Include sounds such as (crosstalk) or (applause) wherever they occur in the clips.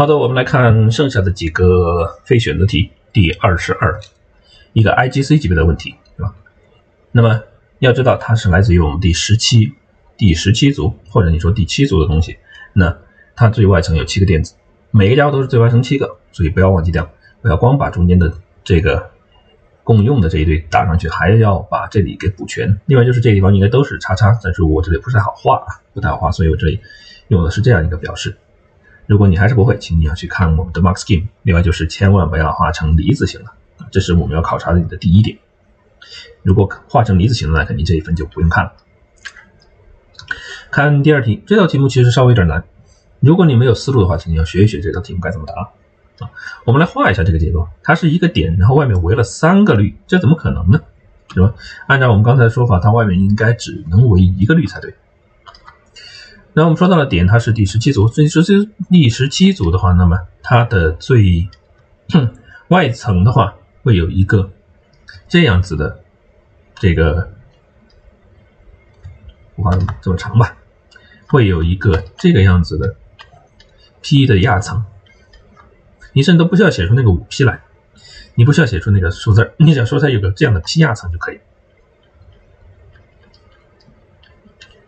好的，我们来看剩下的几个非选择题。第二十二，一个 IGC 级别的问题，是吧？那么要知道，它是来自于我们第十七、第十七组，或者你说第七组的东西。那它最外层有七个电子，每个家伙都是最外层七个，所以不要忘记掉，不要光把中间的这个共用的这一堆打上去，还要把这里给补全。另外就是这个地方应该都是叉叉，但是我这里不太好画啊，不太好画，所以我这里用的是这样一个表示。如果你还是不会，请你要去看我们的 Mark Scheme。另外就是千万不要画成离子形了，这是我们要考察的你的第一点。如果画成离子形的，那肯定这一分就不用看了。看第二题，这道题目其实稍微有点难。如果你没有思路的话，请你要学一学这道题目该怎么答啊。我们来画一下这个结构，它是一个点，然后外面围了三个绿，这怎么可能呢？是吧？按照我们刚才的说法，它外面应该只能围一个绿才对。那我们说到了点，它是第十七组。第十七第十七组的话，那么它的最外层的话会有一个这样子的这个，我画这么长吧，会有一个这个样子的 P 的亚层。你甚至都不需要写出那个五 P 来，你不需要写出那个数字，你只要说它有个这样的 P 亚层就可以，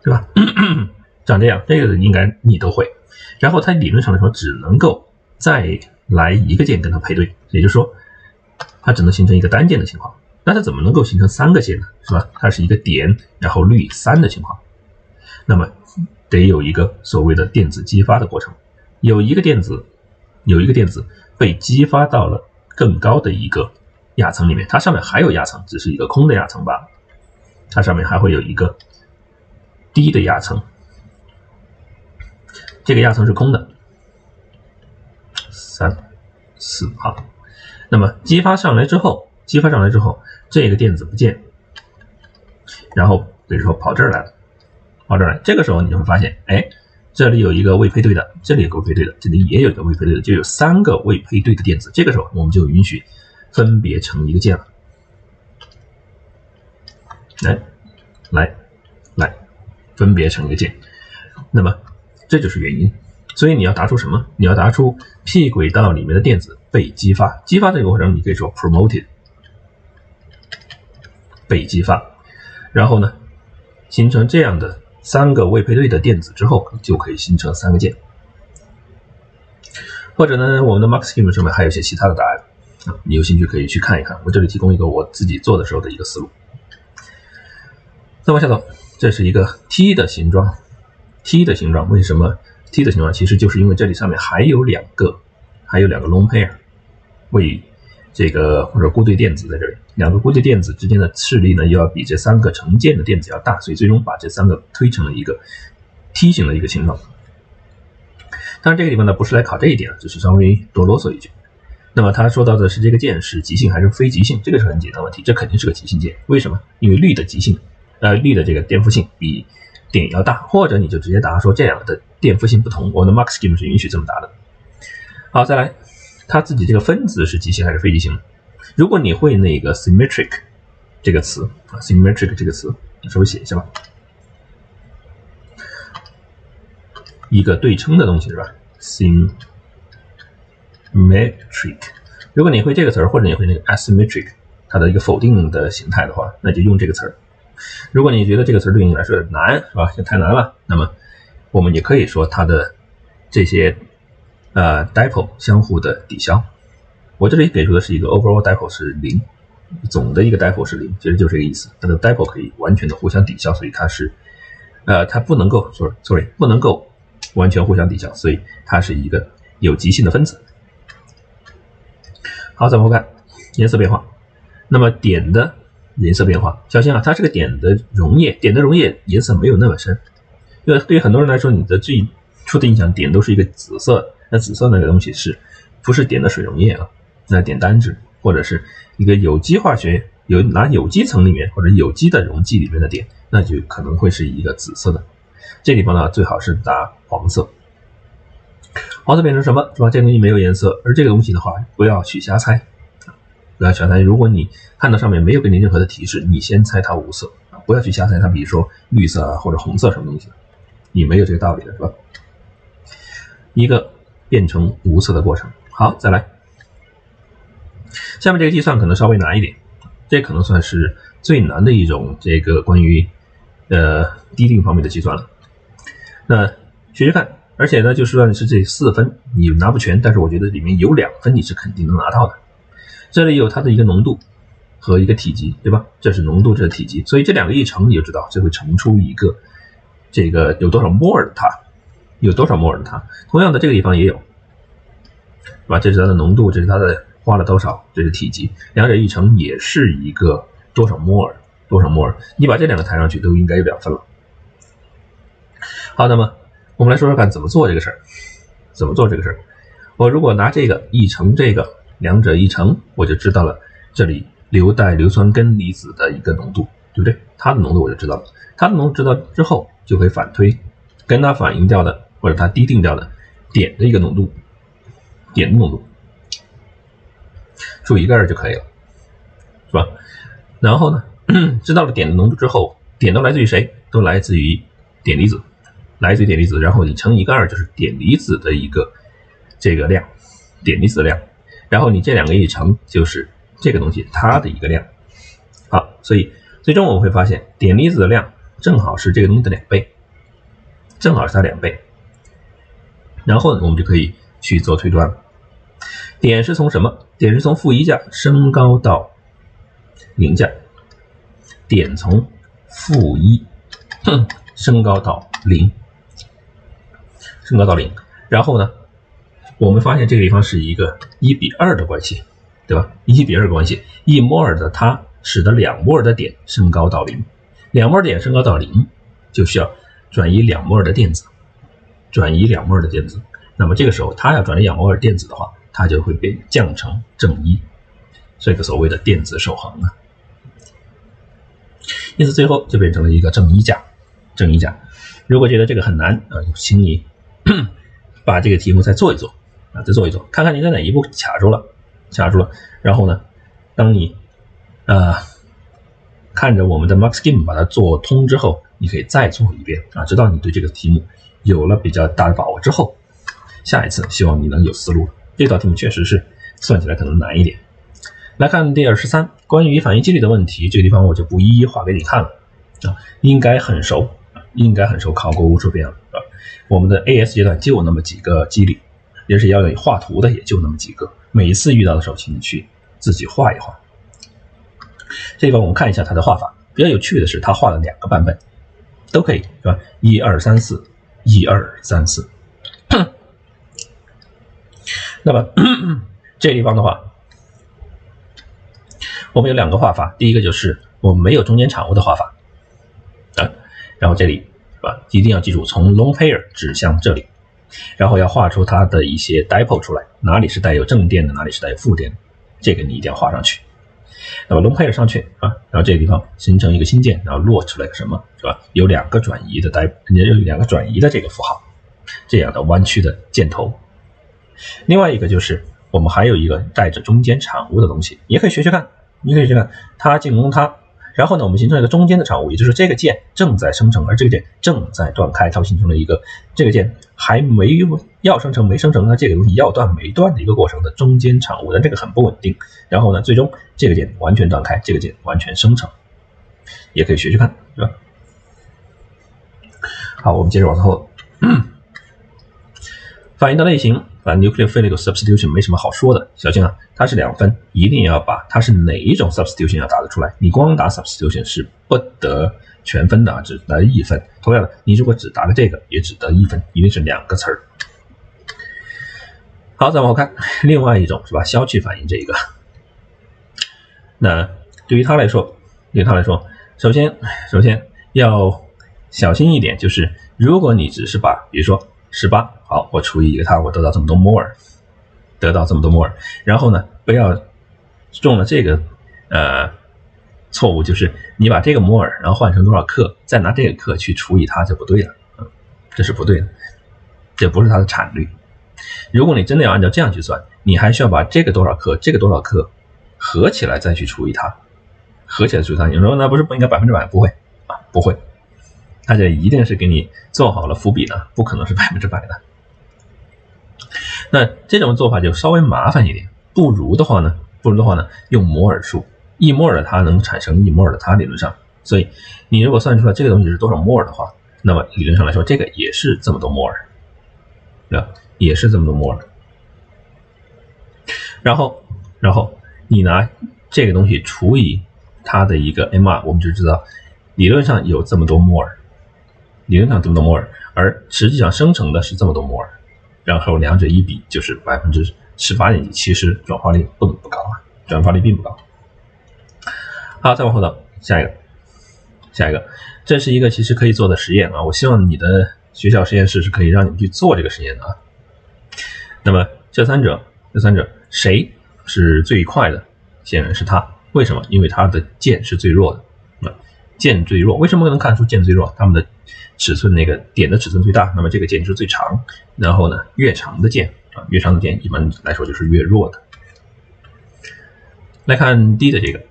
对吧？(coughs) 长这样，这个应该你都会。然后它理论上来说，只能够再来一个键跟它配对，也就是说，它只能形成一个单键的情况。那它怎么能够形成三个键呢？是吧？它是一个点，然后绿三的情况。那么得有一个所谓的电子激发的过程，有一个电子，有一个电子被激发到了更高的一个亚层里面，它上面还有亚层，只是一个空的亚层罢了。它上面还会有一个低的亚层。这个亚层是空的，三、四好。那么激发上来之后，激发上来之后，这个电子不见，然后比如说跑这儿来了，跑这儿来，这个时候你就会发现，哎，这里有一个未配对的，这里有个未配对的，这里也有一个未配对的，就有三个未配对的电子。这个时候我们就允许分别成一个键了，来，来，来，分别成一个键。那么。这就是原因，所以你要答出什么？你要答出 p 轨道里面的电子被激发，激发这个过程你可以说 promoted，被激发，然后呢，形成这样的三个未配对的电子之后，就可以形成三个键。或者呢，我们的 Max Scheme 上面还有一些其他的答案啊，你有兴趣可以去看一看。我这里提供一个我自己做的时候的一个思路。再往下走，这是一个 T 的形状。T 的形状为什么 T 的形状？其实就是因为这里上面还有两个，还有两个 lone pair，为这个或者固对电子在这里，两个固对电子之间的势力呢，又要比这三个成键的电子要大，所以最终把这三个推成了一个梯形的一个形状。当然这个地方呢不是来考这一点，只是稍微多啰嗦一句。那么他说到的是这个键是极性还是非极性？这个是很简单问题，这肯定是个极性键。为什么？因为氯的极性，呃，氯的这个颠覆性比。点要大，或者你就直接答说这样的电负性不同，我的 Max Scheme 是允许这么答的。好，再来，它自己这个分子是极性还是非极性？如果你会那个 symmetric 这个词啊，symmetric 这个词，你稍微写一下吧。一个对称的东西是吧？symmetric。如果你会这个词儿，或者你会那个 asymmetric 它的一个否定的形态的话，那就用这个词儿。如果你觉得这个词对你来说难，是吧？太难了，那么我们也可以说它的这些呃 dipole 相互的抵消。我这里给出的是一个 overall dipole 是零，总的一个 dipole 是零，其实就是这个意思。它的 dipole 可以完全的互相抵消，所以它是呃它不能够 sorry sorry 不能够完全互相抵消，所以它是一个有极性的分子。好，再往后看颜色变化，那么点的。颜色变化，小心啊！它这个点的溶液，点的溶液颜色没有那么深。因为对于很多人来说，你的最初的印象点都是一个紫色，那紫色那个东西是不是点的水溶液啊？那点单质或者是一个有机化学有拿有机层里面或者有机的溶剂里面的点，那就可能会是一个紫色的。这地方呢，最好是拿黄色。黄色变成什么？是吧？这东西没有颜色，而这个东西的话，不要去瞎猜。不要瞎猜，如果你看到上面没有给你任何的提示，你先猜它无色啊，不要去瞎猜它，比如说绿色啊或者红色什么东西，你没有这个道理的是吧？一个变成无色的过程。好，再来，下面这个计算可能稍微难一点，这可能算是最难的一种这个关于呃滴定方面的计算了。那学学看，而且呢，就是算是这四分你拿不全，但是我觉得里面有两分你是肯定能拿到的。这里有它的一个浓度和一个体积，对吧？这是浓度，这是体积，所以这两个一乘你就知道，这会乘出一个这个有多少摩尔的它，有多少摩尔的它。同样的，这个地方也有。是吧？这是它的浓度，这是它的花了多少，这是体积，两者一乘也是一个多少摩尔，多少摩尔。你把这两个抬上去，都应该有两分了。好，那么我们来说说看怎么做这个事儿，怎么做这个事儿。我如果拿这个一乘这个，两者一乘，我就知道了这里硫代硫酸根离子的一个浓度，对不对？它的浓度我就知道了，它的浓度知道之后，就可以反推跟它反应掉的或者它滴定掉的碘的一个浓度。碘的浓度，除一个二就可以了，是吧？然后呢，(clears throat) 知道了碘的浓度之后，碘都来自于谁？都来自于碘离子，来自于碘离子。然后你乘一个二，就是碘离子的一个这个量，碘离子的量。然后你这两个一乘，就是这个东西它的一个量。好，所以最终我们会发现，碘离子的量正好是这个东西的两倍，正好是它两倍。然后呢，我们就可以去做推断了。碘是从什么？碘是从负一价升高到零价，碘从负一 (coughs) 升高到零，升高到零。然后呢，我们发现这个地方是一个一比二的关系，对吧？一比二关系，一摩尔的它使得两摩尔的碘升高到零，两摩尔碘升高到零，就需要转移两摩尔的电子，转移两摩尔的电子。那么这个时候，它要转移两摩尔电子的话，它就会被降成正一，这个所谓的电子守恒啊，因此最后就变成了一个正一价，正一价。如果觉得这个很难啊，请你 (clears throat) 把这个题目再做一做啊，再做一做，看看你在哪一步卡住了，卡住了。然后呢，当你呃看着我们的 Max Game 把它做通之后，你可以再做一遍啊，直到你对这个题目有了比较大的把握之后，下一次希望你能有思路了。这道题目确实是算起来可能难一点。来看第二十三，关于反应机率的问题，这个地方我就不一一画给你看了啊，应该很熟，应该很熟，考过无数遍了，啊？我们的 AS 阶段就那么几个机率，也是要有画图的，也就那么几个。每一次遇到的时候，请你去自己画一画。这地方我们看一下它的画法，比较有趣的是，它画了两个版本，都可以，是吧？一二三四，一二三四。那么这个地方的话，我们有两个画法，第一个就是我们没有中间产物的画法啊，然后这里是吧？一定要记住，从 lone pair 指向这里，然后要画出它的一些 dipole 出来，哪里是带有正电的，哪里是带有负电的，这个你一定要画上去。那么 lone pair 上去啊，然后这个地方形成一个新键，然后落出来个什么，是吧？有两个转移的 di，有两个转移的这个符号，这样的弯曲的箭头。另外一个就是我们还有一个带着中间产物的东西，也可以学学看。你可以学看它进攻它，然后呢，我们形成一个中间的产物，也就是这个键正在生成，而这个键正在断开，它形成了一个这个键还没要生成没生成，那这个东西要断没断的一个过程的中间产物，但这个很不稳定。然后呢，最终这个键完全断开，这个键完全生成，也可以学学看，是吧？好，我们接着往后，反应的类型。反正 nucleophilic substitution 没什么好说的，小心啊，它是两分，一定要把它是哪一种 substitution 要答得出来。你光答 substitution 是不得全分的啊，只得一分。同样的，你如果只答了这个，也只得一分，一定是两个词儿。好，再往后看，另外一种是吧？消去反应这一个，那对于他来说，对于他来说，首先首先要小心一点，就是如果你只是把，比如说。十八，好，我除以一个它，我得到这么多摩尔，得到这么多摩尔。然后呢，不要中了这个呃错误，就是你把这个摩尔，然后换成多少克，再拿这个克去除以它就不对了，这是不对的，这不是它的产率。如果你真的要按照这样去算，你还需要把这个多少克，这个多少克合起来再去除以它，合起来除以它。你说那不是不应该百分之百？不会啊，不会。它这一定是给你做好了伏笔的，不可能是百分之百的。那这种做法就稍微麻烦一点。不如的话呢，不如的话呢，用摩尔数，一摩尔的它能产生一摩尔的它，理论上。所以你如果算出来这个东西是多少摩尔的话，那么理论上来说，这个也是这么多摩尔，对吧？也是这么多摩尔。然后，然后你拿这个东西除以它的一个 mR，我们就知道理论上有这么多摩尔，理论上这么多摩尔，而实际上生成的是这么多摩尔，然后两者一比就是百分之十八点几，其实转化率不不高啊，转化率并不高。好，再往后走，下一个，下一个，这是一个其实可以做的实验啊，我希望你的学校实验室是可以让你们去做这个实验的啊。那么这三者，这三者。谁是最快的？显然是他。为什么？因为他的键是最弱的。啊，键最弱，为什么能看出键最弱？它们的尺寸那个点的尺寸最大，那么这个键就是最长。然后呢，越长的键啊，越长的键一般来说就是越弱的。来看 D 的这个，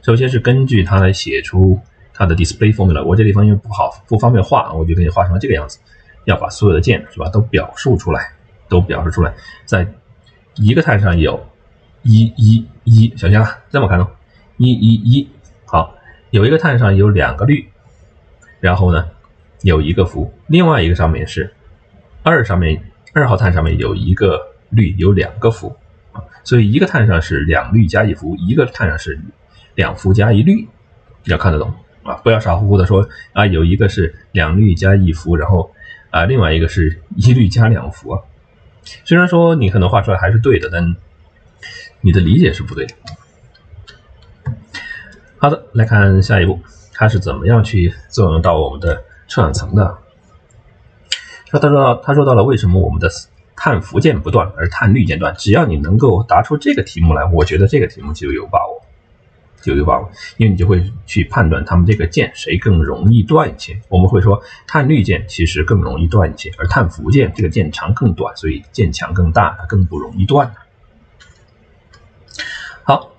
首先是根据它来写出它的 display formula。我这地方因为不好不方便画，我就给你画成了这个样子。要把所有的键是吧都表述出来，都表示出来，在。一个碳上有，一一一，小心啊，这么看哦，一一一，有一个碳上有两个氯，然后呢，有一个氟，另外一个上面是二上面二号碳上面有一个氯，有两个氟啊，所以一个碳上是两氯加一氟，一个碳上是两氟加一氯，要看得懂啊，不要傻乎乎的说啊，有一个是两氯加一氟，然后啊，另外一个是一氯加两氟啊。虽然说你可能画出来还是对的，但你的理解是不对的。好的，来看下一步，它是怎么样去作用到我们的臭氧层的？他他说到他说到了为什么我们的碳氟键不断，而碳氯键断？只要你能够答出这个题目来，我觉得这个题目就有把握。就有把握，因为你就会去判断他们这个键谁更容易断一些。我们会说碳氯键其实更容易断一些，而碳氟键这个键长更短，所以键强更大，它更不容易断。好，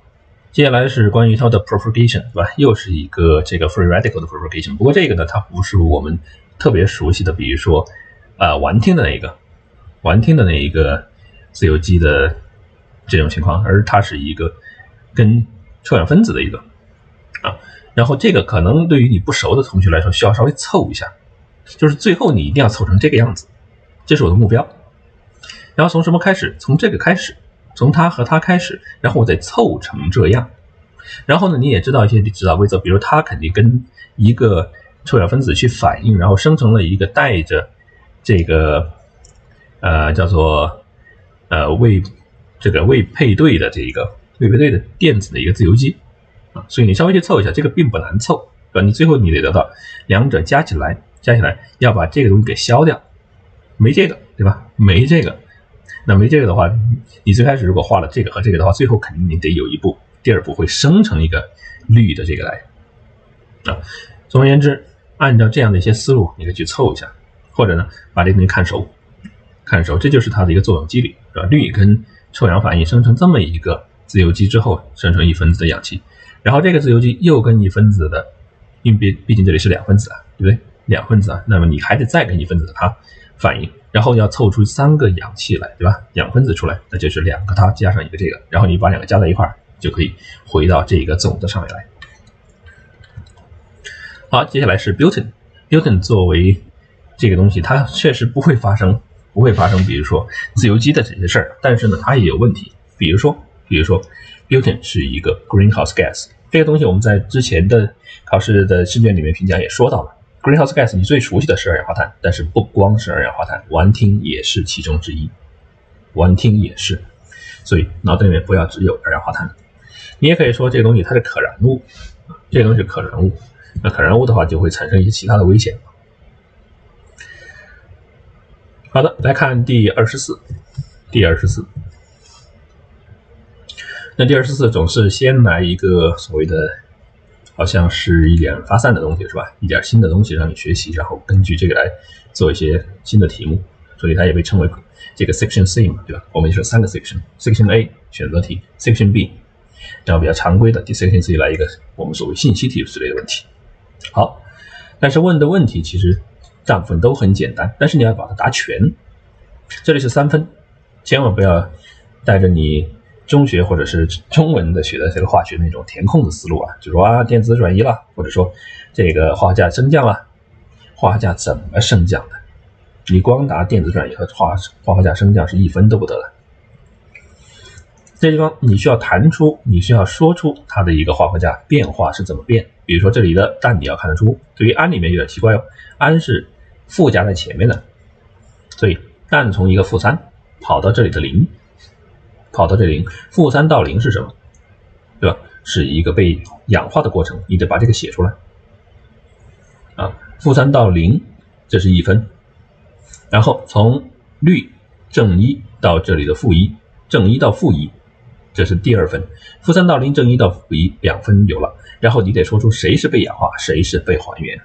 接下来是关于它的 propagation，对吧？又是一个这个 free radical 的 propagation。不过这个呢，它不是我们特别熟悉的，比如说啊，烷烃的那一个，烷烃的那一个自由基的这种情况，而它是一个跟臭氧分子的一个啊，然后这个可能对于你不熟的同学来说，需要稍微凑一下，就是最后你一定要凑成这个样子，这是我的目标。然后从什么开始？从这个开始，从它和它开始，然后我再凑成这样。然后呢，你也知道一些指导规则，比如它肯定跟一个臭氧分子去反应，然后生成了一个带着这个呃叫做呃未这个未配对的这一个。未配对的电子的一个自由基啊，所以你稍微去凑一下，这个并不难凑，对吧？你最后你得得到两者加起来，加起来要把这个东西给消掉，没这个，对吧？没这个，那没这个的话，你最开始如果画了这个和这个的话，最后肯定你得有一步，第二步会生成一个氯的这个来啊。总而言之，按照这样的一些思路，你可以去凑一下，或者呢，把这个东西看熟，看熟，这就是它的一个作用机理，是吧？氯跟臭氧反应生成这么一个。自由基之后生成一分子的氧气，然后这个自由基又跟一分子的，因为毕毕竟这里是两分子啊，对不对？两分子啊，那么你还得再跟一分子的它反应，然后要凑出三个氧气来，对吧？氧分子出来，那就是两个它加上一个这个，然后你把两个加在一块儿，就可以回到这个总的上面来。好，接下来是 Butan，Butan 作为这个东西，它确实不会发生，不会发生，比如说自由基的这些事儿，但是呢，它也有问题，比如说。比如说，butane 是一个 greenhouse gas，这个东西我们在之前的考试的试卷里面评价也说到了。Greenhouse gas 你最熟悉的是二氧化碳，但是不光是二氧化碳，烷烃也是其中之一，烷烃也是。所以脑袋里面不要只有二氧化碳。你也可以说这个东西它是可燃物，这个东西可燃物。那可燃物的话就会产生一些其他的危险。好的，来看第二十四，第二十四。那第二十四总是先来一个所谓的，好像是一点发散的东西，是吧？一点新的东西让你学习，然后根据这个来做一些新的题目，所以它也被称为这个 Section C 嘛，对吧？我们就说三个 Section，Section A 选择题，Section B，然后比较常规的第 Section C 来一个我们所谓信息题之类的问题。好，但是问的问题其实大部分都很简单，但是你要把它答全。这里是三分，千万不要带着你中学或者是中文的学的这个化学那种填空的思路啊，就说啊电子转移了，或者说这个化学价升降了，化学价怎么升降的？你光答电子转移和化化学价升降是一分都不得的。这地方你需要弹出，你需要说出它的一个化学价变化是怎么变。比如说这里的氮你要看得出，对于氨里面有点奇怪哦，氨是负加在前面的，所以氮从一个负三跑到这里的零，跑到这零，负三到零是什么？对吧？是一个被氧化的过程，你得把这个写出来。啊，负三到零，这是一分，然后从氯正一到这里的负一，正一到负一。这是第二分，负三到零正一到负一两分有了，然后你得说出谁是被氧化，谁是被还原，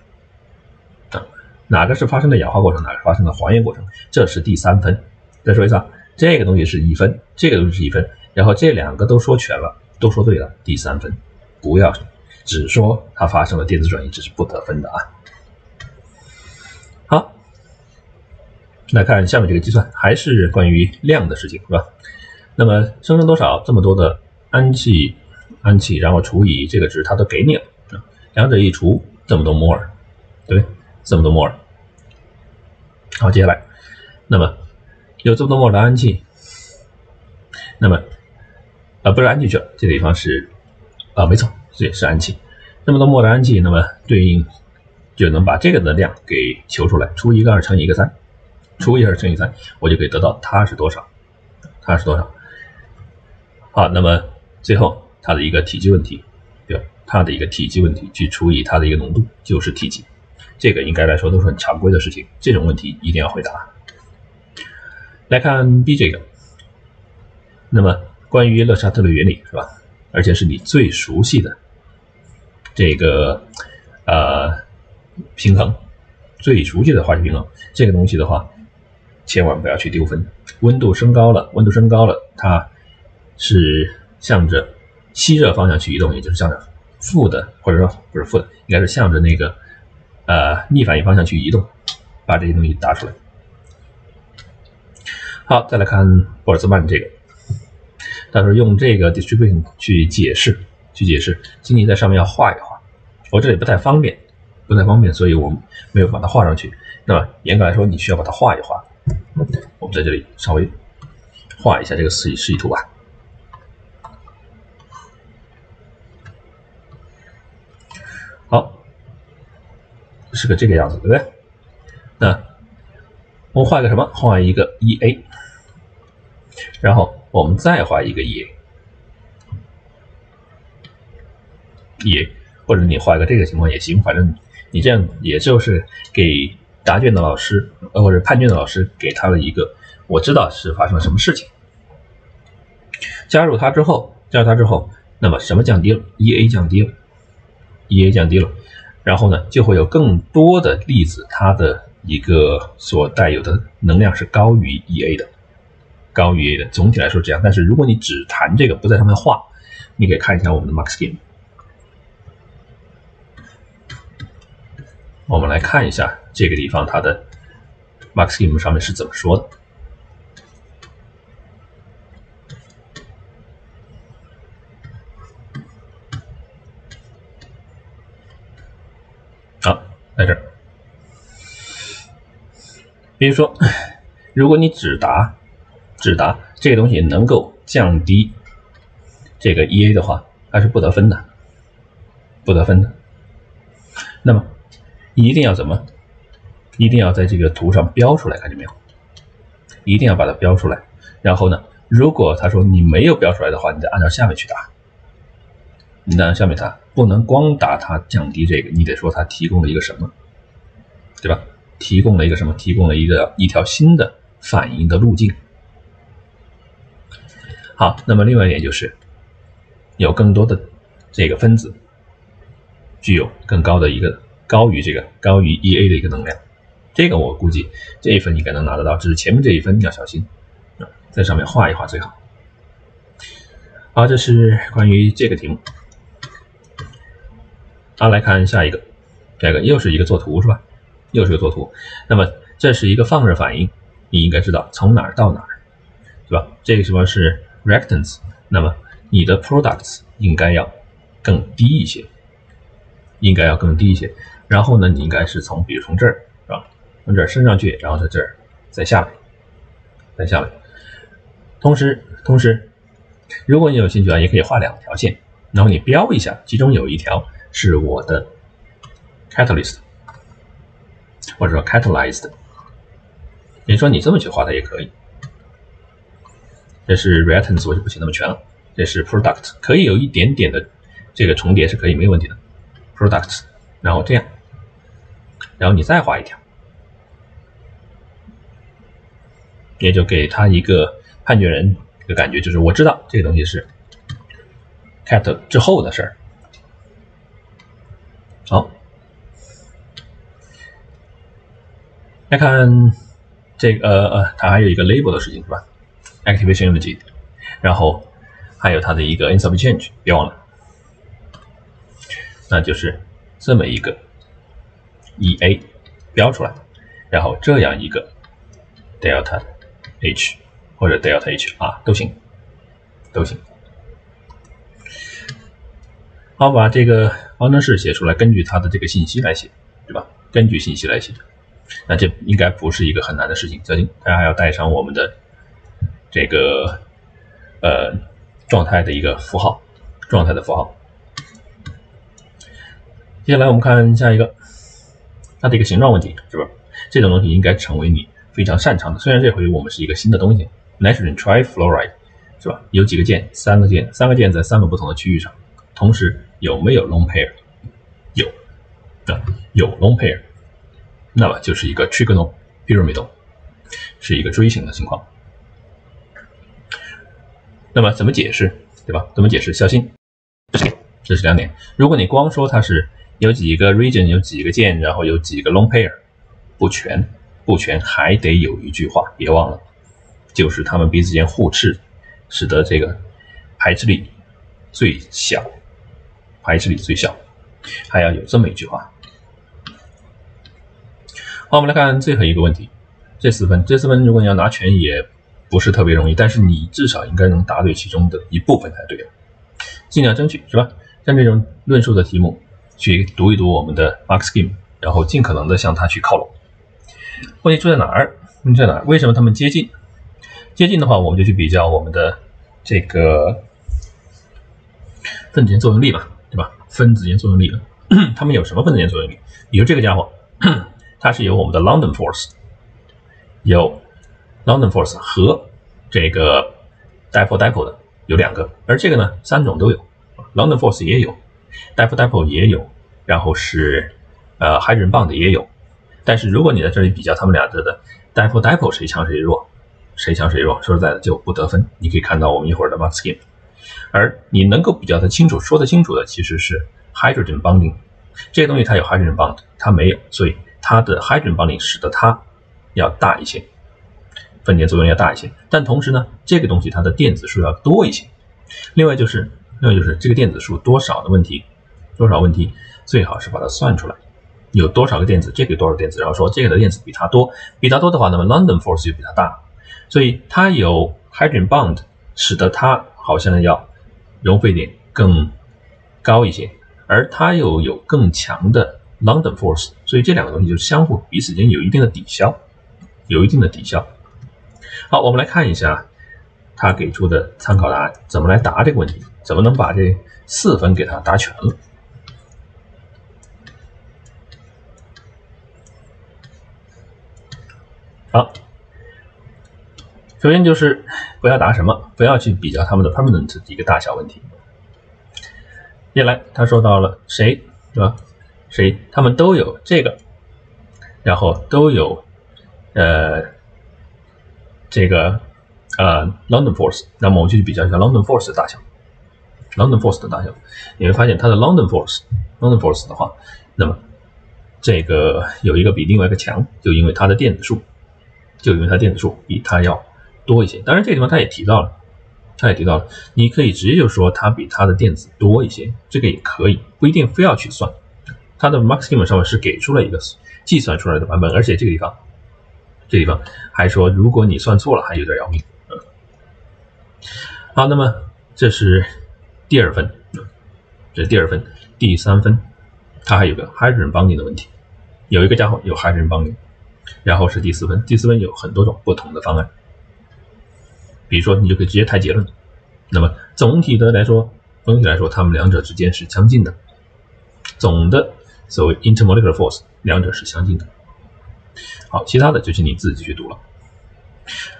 啊，哪个是发生的氧化过程，哪个发生的还原过程，这是第三分。再说一次啊，这个东西是一分，这个东西是一分，然后这两个都说全了，都说对了，第三分，不要只说它发生了电子转移，这是不得分的啊。好，来看下面这个计算，还是关于量的事情，是吧？那么生成多少这么多的氨气，氨气，然后除以这个值，它都给你了啊。两者一除，这么多摩尔，对不对？这么多摩尔。好，接下来，那么有这么多摩的氨气，那么啊不是氨气去了，这个地方是啊没错，这也，是氨气。那么多摩尔的氨气，那么对应就能把这个的量给求出来，除一个二乘以一个三，除以二乘以三，我就可以得到它是多少，它是多少。好，那么最后它的一个体积问题，对？它的一个体积问题去除以它的一个浓度，就是体积。这个应该来说都是很常规的事情，这种问题一定要回答。来看 B 这个，那么关于勒沙特的原理是吧？而且是你最熟悉的这个呃平衡，最熟悉的化学平衡，这个东西的话，千万不要去丢分。温度升高了，温度升高了，它。是向着吸热方向去移动，也就是向着负的，或者说不是负的，应该是向着那个呃逆反应方向去移动，把这些东西打出来。好，再来看波尔兹曼这个，到时候用这个 distribution 去解释，去解释，请你在上面要画一画。我这里不太方便，不太方便，所以我没有把它画上去。那么严格来说，你需要把它画一画。我们在这里稍微画一下这个示意示意图吧。好，是个这个样子，对不对？那我们画一个什么？画一个 E A，然后我们再画一个 E A，E A，或者你画一个这个情况也行，反正你这样也就是给答卷的老师呃或者判卷的老师给他了一个我知道是发生了什么事情。加入它之后，加入它之后，那么什么降低了？E A 降低了。E A 降低了，然后呢，就会有更多的粒子，它的一个所带有的能量是高于 E A 的，高于 E A 的。总体来说这样，但是如果你只谈这个，不在上面画，你可以看一下我们的 Max Scheme。我们来看一下这个地方它的 Max Scheme 上面是怎么说的。在这儿，比如说，(clears throat) 如果你只答只答这个东西能够降低这个 E A 的话，它是不得分的，不得分的。那么一定要怎么？一定要在这个图上标出来，看见没有？一定要把它标出来。然后呢，如果他说你没有标出来的话，你得按照下面去答。你按下面答。不能光答它降低这个，你得说它提供了一个什么，对吧？提供了一个什么？提供了一个一条新的反应的路径。好，那么另外一点就是，有更多的这个分子具有更高的一个高于这个高于 E A 的一个能量，这个我估计这一分应该能拿得到，只是前面这一分要小心啊，在上面画一画最好。好，这是关于这个题目。好，来看下一个，下一个又是一个作图是吧？又是个作图。那么这是一个放热反应，你应该知道从哪儿到哪儿。对吧？这个地方是 reactants，那么你的 products 应该要更低一些，应该要更低一些。然后呢，你应该是从，比如从这儿是吧，从这儿升上去，然后在这儿再下来，再下来。同时，同时，如果你有兴趣啊，也可以画两条线，然后你标一下，其中有一条是我的 catalyst，或者说 catalyzed。你说你这么去画它也可以。这是 reactants，我就不写那么全了。这是 product，可以有一点点的这个重叠是可以没有问题的。product，然后这样，然后你再画一条，也就给他一个判决人的感觉，就是我知道这个东西是 cat 之后的事儿。好，来看这个呃呃，它还有一个 label 的事情是吧？activation energy，然后还有它的一个 enthalpy change，别忘了，那就是这么一个 E A 标出来，然后这样一个 delta H 或者 delta H 啊都行，都行。好，把这个方程式写出来，根据它的这个信息来写，对吧？根据信息来写，那这应该不是一个很难的事情。小心，大家还要带上我们的。这个呃状态的一个符号，状态的符号。接下来我们看下一个，它的一个形状问题，是吧？这种东西应该成为你非常擅长的。虽然这回我们是一个新的东西，nitrogen trifluoride，是吧？有几个键？三个键，三个键在三个不同的区域上，同时有没有 lone pair？有，啊，有 lone pair，那么就是一个 trigonal pyramidal，是一个锥形的情况。那么怎么解释，对吧？怎么解释？小心，这是两点。如果你光说它是有几个 region，有几个键，然后有几个 lone pair，不全，不全，还得有一句话，别忘了，就是它们彼此间互斥，使得这个排斥力最小，排斥力最小，还要有这么一句话。好，我们来看最后一个问题，这四分，这四分，如果你要拿全也。不是特别容易，但是你至少应该能答对其中的一部分才对，尽量争取是吧？像这种论述的题目，去读一读我们的 Mark Scheme，然后尽可能的向它去靠拢。问题出在哪儿？问题在哪儿？为什么它们接近？接近的话，我们就去比较我们的这个分子间作用力吧，对吧？分子间作用力，(coughs) 它们有什么分子间作用力？比如这个家伙，它是由我们的 London Force，有。London force 和这个 dipole dipole 的有两个，而这个呢三种都有，London force 也有，dipole dipole 也有，然后是呃 hydrogen bond 也有。但是如果你在这里比较他们俩的的 dipole dipole 谁强谁弱，谁强谁弱，说实在的就不得分。你可以看到我们一会儿的 Mark scheme，而你能够比较的清楚、说得清楚的其实是 hydrogen bonding 这个东西，它有 hydrogen bond，它没有，所以它的 hydrogen bonding 使得它要大一些。分解作用要大一些，但同时呢，这个东西它的电子数要多一些。另外就是，另外就是这个电子数多少的问题，多少问题最好是把它算出来，有多少个电子，这个有多少电子，然后说这个的电子比它多，比它多的话，那么 London force 就比它大，所以它有 hydrogen bond，使得它好像要熔沸点更高一些，而它又有更强的 London force，所以这两个东西就相互彼此间有一定的抵消，有一定的抵消。好，我们来看一下他给出的参考答案，怎么来答这个问题？怎么能把这四分给他答全了？好，首先就是不要答什么，不要去比较他们的 permanent 一个大小问题。接下来他说到了谁，是吧？谁？他们都有这个，然后都有，呃。这个呃，London force，那么我们就去比较一下 London force 的大小，London force 的大小，你会发现它的 London force，London force 的话，那么这个有一个比另外一个强，就因为它的电子数，就因为它电子数比它要多一些。当然这个地方他也提到了，他也提到了，你可以直接就说它比它的电子多一些，这个也可以，不一定非要去算。它的 maximum 上面是给出了一个计算出来的版本，而且这个地方。这地方还说，如果你算错了，还有点要命。好，那么这是第二分，这是第二分，第三分，它还有个 hydrogen bonding 的问题，有一个家伙有 hydrogen bonding，然后是第四分，第四分有很多种不同的方案，比如说你就可以直接抬结论，那么总体的来说，总体来说，它们两者之间是相近的，总的所谓 intermolecular force，两者是相近的。好，其他的就请你自己去读了。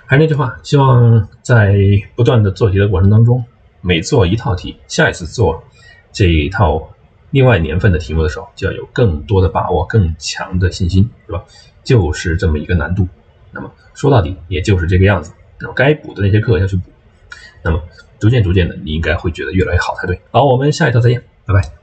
还是那句话，希望在不断的做题的过程当中，每做一套题，下一次做这一套另外年份的题目的时候，就要有更多的把握，更强的信心，是吧？就是这么一个难度。那么说到底，也就是这个样子。那么该补的那些课要去补。那么逐渐逐渐的，你应该会觉得越来越好才对。好，我们下一套再见，拜拜。